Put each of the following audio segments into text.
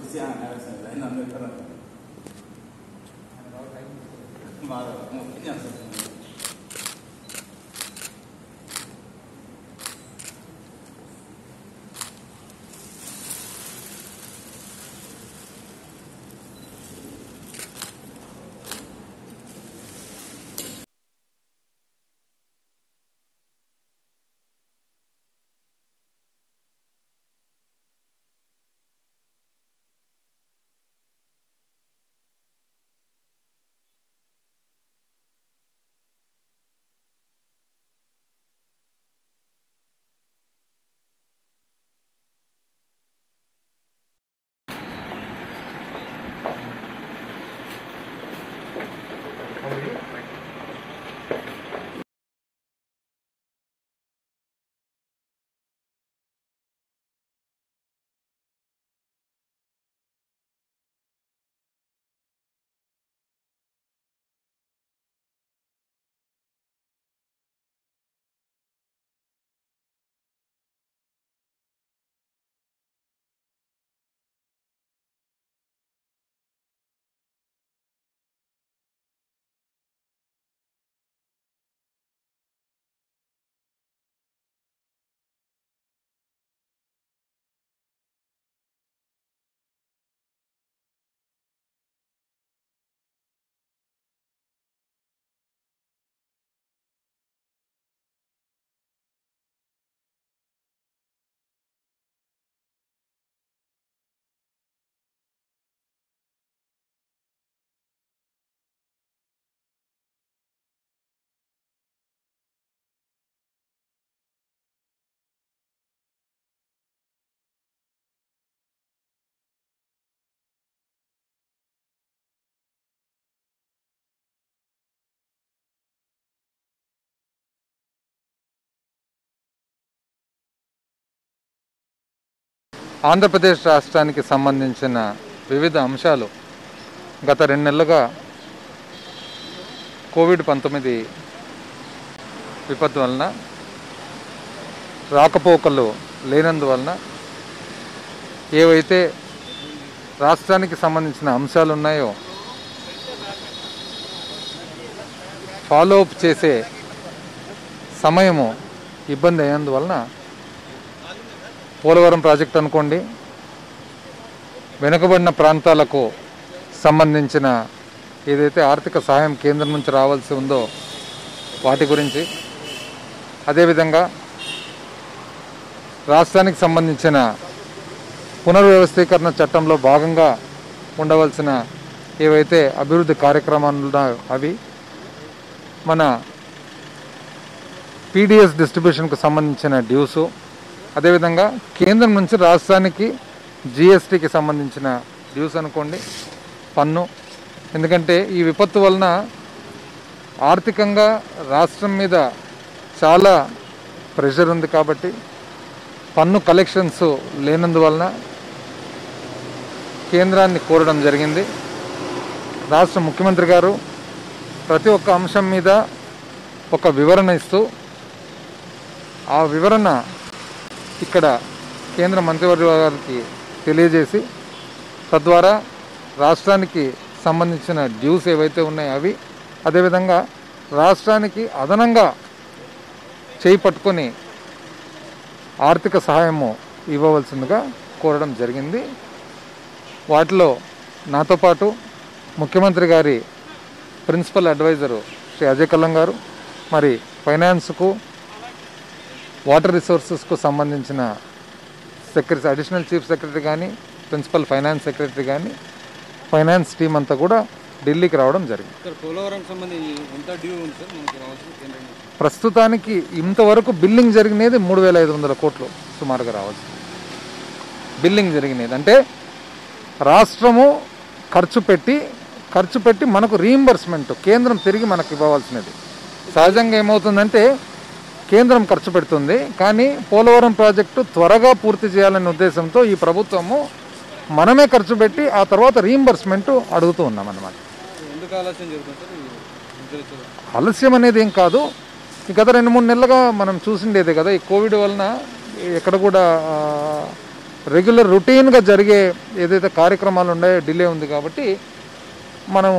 కుర్చీ లైన్ అందరూ బాగా ముఖ్యం ఆంధ్రప్రదేశ్ రాష్ట్రానికి సంబంధించిన వివిధ అంశాలు గత రెండు నెలలుగా కోవిడ్ పంతొమ్మిది విపత్తు వలన రాకపోకలు లేనందువలన ఏవైతే రాష్ట్రానికి సంబంధించిన అంశాలు ఉన్నాయో ఫాలోఅప్ చేసే సమయము ఇబ్బంది అయినందువలన పోలవరం ప్రాజెక్ట్ అనుకోండి వెనుకబడిన ప్రాంతాలకు సంబంధించిన ఏదైతే ఆర్థిక సహాయం కేంద్రం నుంచి రావాల్సి ఉందో వాటి గురించి అదేవిధంగా రాష్ట్రానికి సంబంధించిన పునర్వ్యవస్థీకరణ చట్టంలో భాగంగా ఉండవలసిన ఏవైతే అభివృద్ధి కార్యక్రమాలు అవి మన పీడిఎస్ డిస్ట్రిబ్యూషన్కు సంబంధించిన డ్యూసు అదేవిధంగా కేంద్రం నుంచి రాష్ట్రానికి జిఎస్టీకి సంబంధించిన డ్యూస్ అనుకోండి పన్ను. ఎందుకంటే ఈ విపత్తు వలన ఆర్థికంగా రాష్ట్రం మీద చాలా ప్రెషర్ ఉంది కాబట్టి పన్ను కలెక్షన్స్ లేనందువలన కేంద్రాన్ని కోరడం జరిగింది. రాష్ట్ర ముఖ్యమంత్రి గారు ప్రతి ఒక్క అంశం మీద ఒక వివరణ ఇస్తూ ఆ వివరణ ఇక్కడ కేంద్ర మంత్రివర్గ గారికి తెలియజేసి తద్వారా రాష్ట్రానికి సంబంధించిన డ్యూస్ ఏవైతే ఉన్నాయో అవి అదేవిధంగా రాష్ట్రానికి అదనంగా చేయి పట్టుకొని ఆర్థిక సహాయము ఇవ్వవలసిందిగా కోరడం జరిగింది. వాటిలో నాతో పాటు ముఖ్యమంత్రి గారి ప్రిన్సిపల్ అడ్వైజరు శ్రీ అజయ్ కల్లం గారు మరి ఫైనాన్స్కు వాటర్ రిసోర్సెస్కు సంబంధించిన సెక్రటరీ అడిషనల్ చీఫ్ సెక్రటరీ కానీ ప్రిన్సిపల్ ఫైనాన్స్ సెక్రటరీ కానీ ఫైనాన్స్ టీం అంతా కూడా ఢిల్లీకి రావడం జరిగింది? ప్రస్తుతానికి ఇంతవరకు బిల్లింగ్ జరిగినది మూడు వేల ఐదు వందల కోట్లు సుమారుగా రావచ్చు బిల్లింగ్ జరిగినది. అంటే రాష్ట్రము ఖర్చు పెట్టి ఖర్చు పెట్టి మనకు రీయింబర్స్మెంట్ కేంద్రం తిరిగి మనకు ఇవ్వవలసినది సహజంగా ఏమవుతుందంటే కేంద్రం ఖర్చు పెడుతుంది. కానీ పోలవరం ప్రాజెక్టు త్వరగా పూర్తి చేయాలనే ఉద్దేశంతో ఈ ప్రభుత్వము మనమే ఖర్చు పెట్టి ఆ తర్వాత రీయింబర్స్మెంట్ అడుగుతూ ఉన్నాం అన్నమాట ఆలస్యం అనేది ఏం కాదు. గత రెండు మూడు నెలలుగా మనం చూసిండేదే కదా ఈ కోవిడ్ వలన ఎక్కడ కూడా రెగ్యులర్ రొటీన్గా జరిగే ఏదైతే కార్యక్రమాలు ఉన్నాయో డిలే ఉంది కాబట్టి మనం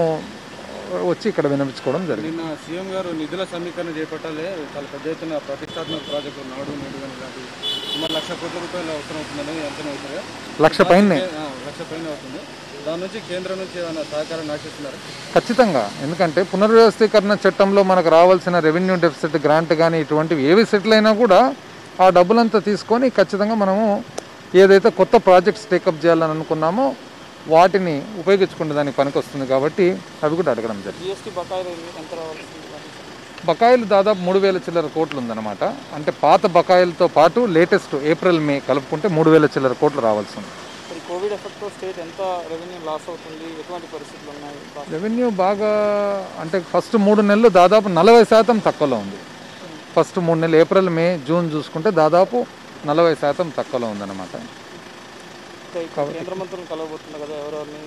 వచ్చి ఇక్కడ వినిపించుకోవడం జరిగింది. నిన్న సీఎం గారు నిధుల సమీకరణ చేపట్టాలి. చాలా పెద్ద ఎత్తున ప్రతిష్టాత్మక ప్రాజెక్టు నాడు నేడు కానీ ఇలాంటివి సుమారు లక్ష కోట్ల రూపాయలు అవసరం అవుతుందని అంచనా అవుతుంది. లక్ష పైనే? లక్ష పైన అవుతుంది. దాని నుంచి కేంద్రం నుంచి ఏమైనా సహకారాన్ని ఆశిస్తున్నారు ఖచ్చితంగా. ఎందుకంటే పునర్వ్యవస్థీకరణ చట్టంలో మనకు రావాల్సిన రెవెన్యూ డెఫిసిట్ గ్రాంట్ కానీ ఇటువంటివి ఏవి సెటిల్ అయినా కూడా ఆ డబ్బులంతా తీసుకొని ఖచ్చితంగా మనము ఏదైతే కొత్త ప్రాజెక్ట్స్ టేకప్ చేయాలని అనుకున్నామో వాటిని ఉపయోగించుకునే దానికి పనికి వస్తుంది కాబట్టి అవి కూడా అడగడం జరిగింది. బకాయిలు దాదాపు మూడు వేల చిల్లర కోట్లు ఉందన్నమాట. అంటే పాత బకాయిలతో పాటు లేటెస్ట్ ఏప్రిల్ మే కలుపుకుంటే మూడు వేల చిల్లర కోట్లు రావాల్సి ఉంది. కోవిడ్ ఎఫెక్ట్తో స్టేట్ ఎంత రెవెన్యూ లాస్ అవుతుంది? ఎటువంటి పరిస్థితులు ఉన్నాయి? రెవెన్యూ బాగా అంటే ఫస్ట్ మూడు నెలలు దాదాపు నలభై శాతం తక్కువలో ఉంది. ఫస్ట్ మూడు నెలలు ఏప్రిల్ మే జూన్ చూసుకుంటే దాదాపు నలభై శాతం తక్కువలో ఉందన్నమాట. కేంద్ర కలవబోతున్నారు కదా ఎవరెవరిని?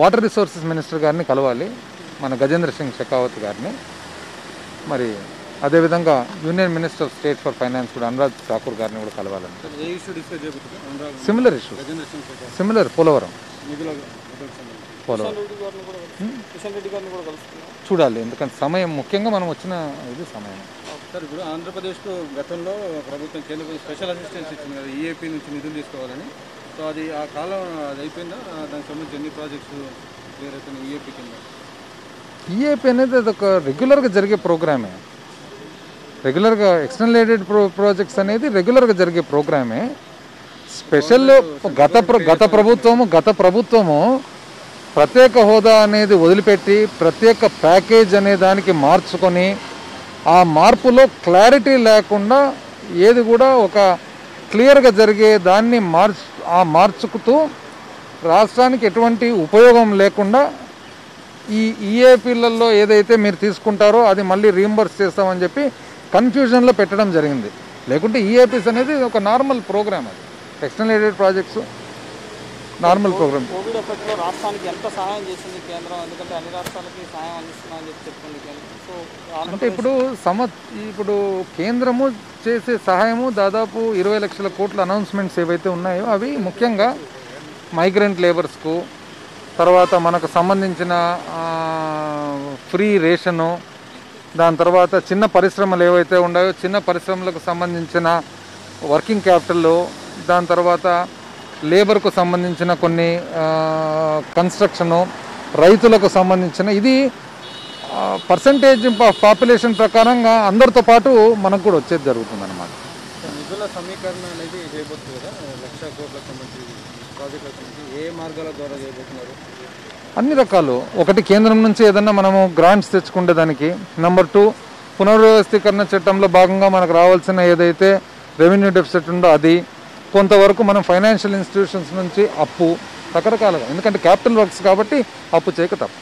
వాటర్ రిసోర్సెస్ మినిస్టర్ గారిని కలవాలి మన గజేంద్ర సింగ్ షెకావత్ గారిని. మరి అదేవిధంగా union minister of state for finance కూడా అనురాగ్ ఠాకూర్ గారిని కూడా కలవాలని issue similar Shekhar similar Polavaram. కలుస్తున్నారు చూడాలి ఎందుకంటే సమయం ముఖ్యంగా మనం వచ్చిన ఇది సమయం. సార్ ఇప్పుడు ఆంధ్రప్రదేశ్కు గతంలో ప్రభుత్వం కేంద్ర స్పెషల్ అసిస్టెన్స్ ఇచ్చింది కదా ఈఏపీ నుంచి నిధులు తీసుకోవాలని. సో అది ఆ కాలం అది అయిపోయిందా? దానికి సంబంధించి ఎన్ని ప్రాజెక్ట్స్ క్లియర్ అవుతున్నాయి ఈఏపీ కింద? ఈఏపీ అనేది అది ఒక రెగ్యులర్గా జరిగే ప్రోగ్రామే. రెగ్యులర్గా ఎక్స్టర్నల్ ప్రో ప్రాజెక్ట్స్ అనేది రెగ్యులర్గా జరిగే ప్రోగ్రామే. స్పెషల్ గత ప్ర- గత ప్రభుత్వము గత ప్రభుత్వము ప్రత్యేక హోదా అనేది వదిలిపెట్టి ప్రత్యేక ప్యాకేజ్ అనే దానికి మార్చుకొని ఆ మార్పులో క్లారిటీ లేకుండా ఏది కూడా ఒక క్లియర్గా జరిగే దాన్ని మార్చు ఆ మార్చుకుతూ రాష్ట్రానికి ఎటువంటి ఉపయోగం లేకుండా ఈ ఈఏపీలలో ఏదైతే మీరు తీసుకుంటారో అది మళ్ళీ రీంబర్స్ చేస్తామని చెప్పి కన్ఫ్యూజన్లో పెట్టడం జరిగింది. లేకుంటే ఈఏపీస్ అనేది ఒక నార్మల్ ప్రోగ్రామ్ అది. External aided projects normal program. COVID ఎఫెక్ట్లో రాష్ట్రానికి ఎంత సహాయం చేసింది కేంద్రం? ఎందుకంటే అన్ని రాష్ట్రాలకి సహాయం అందిస్తున్నా అని చెప్పి చెప్తుంది కేంద్రం. సో అంటే ఇప్పుడు సమ ఇప్పుడు కేంద్రము చేసే సహాయము దాదాపు ఇరవై లక్షల కోట్ల అనౌన్స్మెంట్స్ ఏవైతే ఉన్నాయో అవి ముఖ్యంగా మైగ్రెంట్ లేబర్స్కు తర్వాత మనకు సంబంధించిన ఫ్రీ రేషను దాని తర్వాత చిన్న పరిశ్రమలు ఏవైతే ఉన్నాయో చిన్న పరిశ్రమలకు సంబంధించిన వర్కింగ్ క్యాపిటల్ దాని తర్వాత లేబర్కు సంబంధించిన కొన్ని కన్స్ట్రక్షను రైతులకు సంబంధించిన ఇది పర్సంటేజ్ పాపులేషన్ ప్రకారంగా అందరితో పాటు మనకు కూడా వచ్చేది జరుగుతుంది అనమాట నిధుల సమీకరణ అనేది చేయబోతుంది కదా లక్ష కోట్లకు సంబంధించి ప్రాజెక్టులకు సంబంధించి ఏ మార్గాల ద్వారా చేయబోతున్నారు? అన్ని రకాలు. ఒకటి కేంద్రం నుంచి ఏదన్నా మనము గ్రాంట్స్ తెచ్చుకుంటే దానికి. నెంబర్ టూ పునర్వ్యవస్థీకరణ చట్టంలో భాగంగా మనకు రావాల్సిన ఏదైతే రెవెన్యూ డెఫిసిట్ ఉందో అది. కొంతవరకు మనం ఫైనాన్షియల్ ఇన్స్టిట్యూషన్స్ నుంచి అప్పు రకరకాలుగా ఎందుకంటే క్యాపిటల్ వర్క్స్ కాబట్టి అప్పు చేయక తప్ప.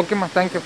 ఓకే మా థ్యాంక్ యూ